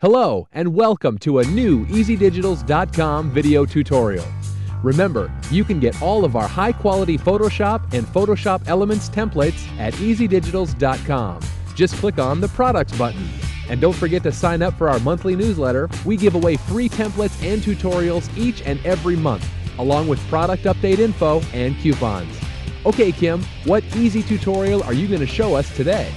Hello, and welcome to a new EasyDigitals.com video tutorial. Remember, you can get all of our high quality Photoshop and Photoshop Elements templates at EasyDigitals.com. Just click on the Products button. And don't forget to sign up for our monthly newsletter. We give away free templates and tutorials each and every month, along with product update info and coupons. Okay, Kim, what easy tutorial are you going to show us today?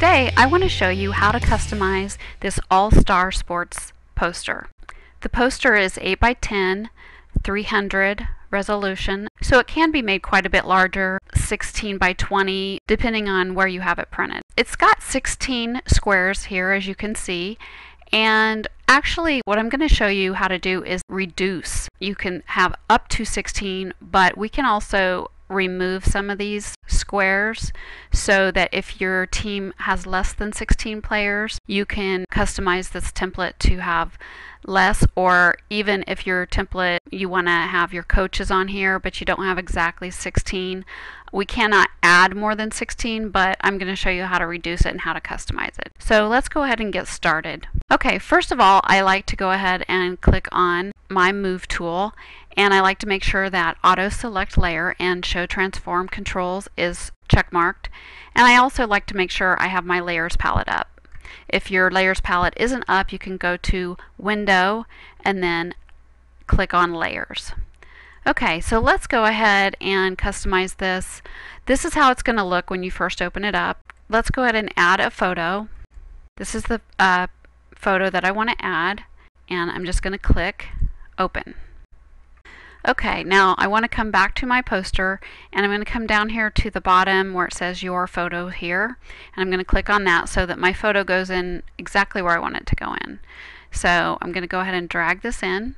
Today, I want to show you how to customize this All-Star Sports poster. The poster is 8 by 10, 300 resolution, so it can be made quite a bit larger, 16 by 20, depending on where you have it printed. It's got 16 squares here, as you can see, and actually what I'm going to show you how to do is reduce. You can have up to 16, but we can also remove some of these squares so that if your team has less than 16 players, you can customize this template to have less or even if your template you want to have your coaches on here but you don't have exactly 16 we cannot add more than 16 but I'm going to show you how to reduce it and how to customize it. So let's go ahead and get started. Okay first of all I like to go ahead and click on my move tool and I like to make sure that auto select layer and show transform controls is checkmarked and I also like to make sure I have my layers palette up. If your layers palette isn't up you can go to window and then click on layers. Okay so let's go ahead and customize this. This is how it's going to look when you first open it up. Let's go ahead and add a photo. This is the uh, photo that I want to add and I'm just going to click open. Okay, now I want to come back to my poster and I'm going to come down here to the bottom where it says your photo here and I'm going to click on that so that my photo goes in exactly where I want it to go in. So I'm going to go ahead and drag this in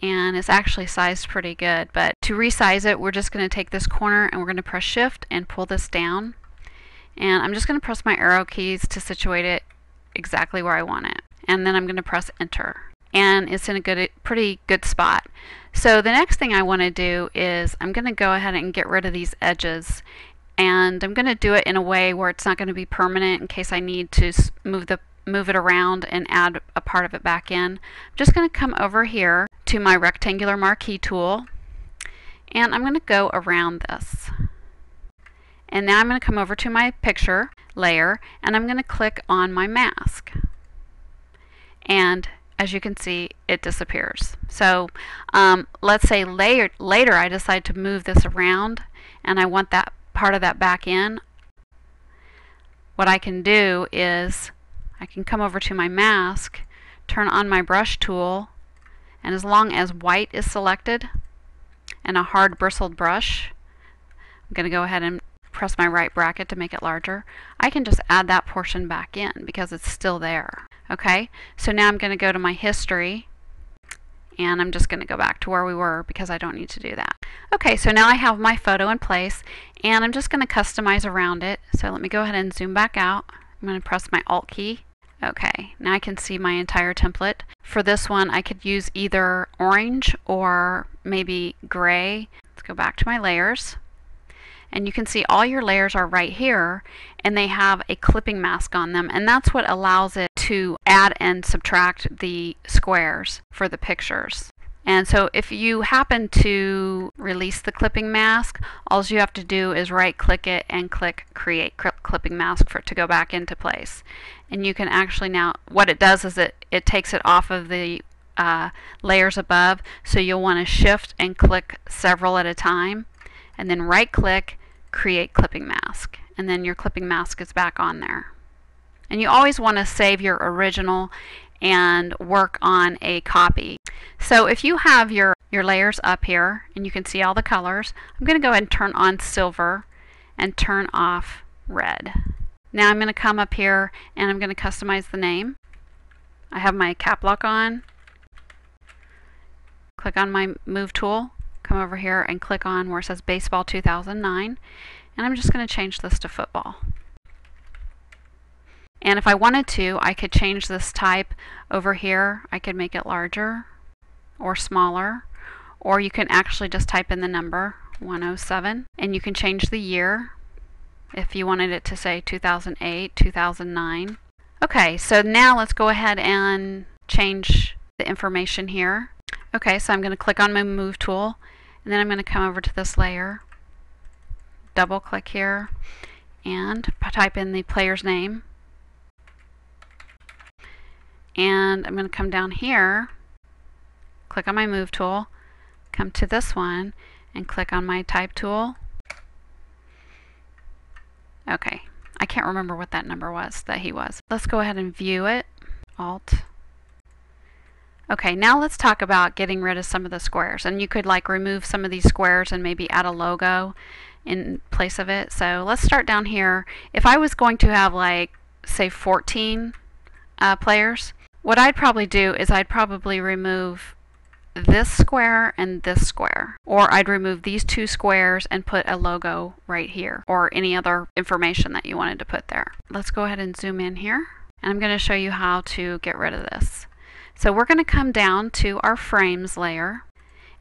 and it's actually sized pretty good but to resize it we're just going to take this corner and we're going to press shift and pull this down. And I'm just going to press my arrow keys to situate it exactly where I want it. And then I'm going to press enter and it's in a good pretty good spot so the next thing I want to do is I'm going to go ahead and get rid of these edges and I'm going to do it in a way where it's not going to be permanent in case I need to move the move it around and add a part of it back in. I'm just going to come over here to my rectangular marquee tool and I'm going to go around this. And now I'm going to come over to my picture layer and I'm going to click on my mask. And as you can see, it disappears. So um, let's say later, later I decide to move this around and I want that part of that back in. What I can do is I can come over to my mask, turn on my brush tool, and as long as white is selected and a hard bristled brush, I'm going to go ahead and press my right bracket to make it larger, I can just add that portion back in because it's still there. Okay, so now I'm going to go to my history and I'm just going to go back to where we were because I don't need to do that. Okay, so now I have my photo in place and I'm just going to customize around it. So let me go ahead and zoom back out. I'm going to press my Alt key. Okay, now I can see my entire template. For this one, I could use either orange or maybe gray. Let's go back to my layers and you can see all your layers are right here and they have a clipping mask on them and that's what allows it to add and subtract the squares for the pictures. And so if you happen to release the clipping mask, all you have to do is right click it and click create clipping mask for it to go back into place. And you can actually now, what it does is it, it takes it off of the uh, layers above. So you'll want to shift and click several at a time and then right click create clipping mask and then your clipping mask is back on there. And you always want to save your original and work on a copy. So if you have your, your layers up here and you can see all the colors, I'm going to go ahead and turn on silver and turn off red. Now I'm going to come up here and I'm going to customize the name. I have my cap lock on. Click on my move tool come over here and click on where it says Baseball 2009 and I'm just going to change this to football. And if I wanted to, I could change this type over here. I could make it larger or smaller or you can actually just type in the number 107 and you can change the year if you wanted it to say 2008, 2009. Okay, so now let's go ahead and change the information here. Okay, so I'm going to click on my move tool and then I'm going to come over to this layer, double click here and type in the player's name and I'm going to come down here, click on my move tool, come to this one and click on my type tool. Okay, I can't remember what that number was that he was. Let's go ahead and view it. Alt. Okay, now let's talk about getting rid of some of the squares. And you could like remove some of these squares and maybe add a logo in place of it. So let's start down here. If I was going to have like, say 14 uh, players, what I'd probably do is I'd probably remove this square and this square. Or I'd remove these two squares and put a logo right here or any other information that you wanted to put there. Let's go ahead and zoom in here. And I'm going to show you how to get rid of this. So we're going to come down to our frames layer.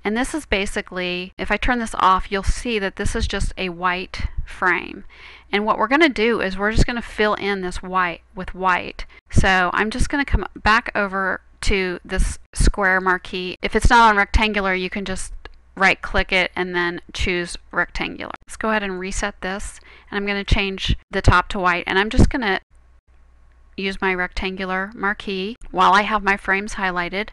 And this is basically, if I turn this off, you'll see that this is just a white frame. And what we're going to do is we're just going to fill in this white with white. So I'm just going to come back over to this square marquee. If it's not on rectangular, you can just right click it and then choose rectangular. Let's go ahead and reset this and I'm going to change the top to white and I'm just going to use my rectangular marquee while I have my frames highlighted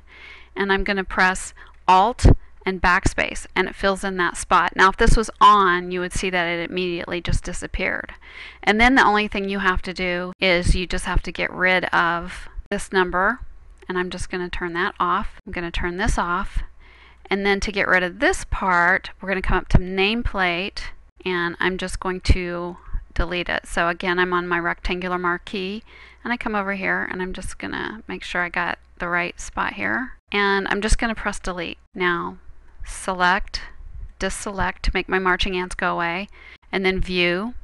and I'm going to press alt and backspace and it fills in that spot. Now if this was on you would see that it immediately just disappeared. And then the only thing you have to do is you just have to get rid of this number and I'm just going to turn that off. I'm going to turn this off. And then to get rid of this part, we're going to come up to nameplate and I'm just going to delete it. So again, I'm on my rectangular marquee and I come over here and I'm just going to make sure I got the right spot here. And I'm just going to press delete. Now, select, deselect to make my marching ants go away, and then view,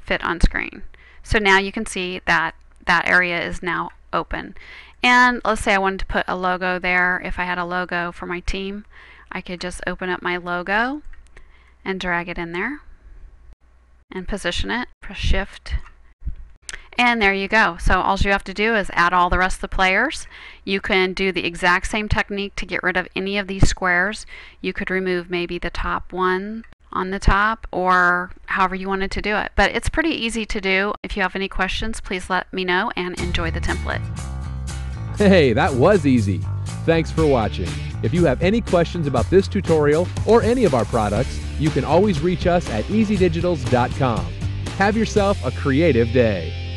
fit on screen. So now you can see that that area is now open. And let's say I wanted to put a logo there. If I had a logo for my team, I could just open up my logo and drag it in there and position it. Press shift. And there you go. So all you have to do is add all the rest of the players. You can do the exact same technique to get rid of any of these squares. You could remove maybe the top one on the top or however you wanted to do it. But it's pretty easy to do. If you have any questions, please let me know and enjoy the template. Hey, that was easy. Thanks for watching. If you have any questions about this tutorial or any of our products, you can always reach us at easydigitals.com. Have yourself a creative day.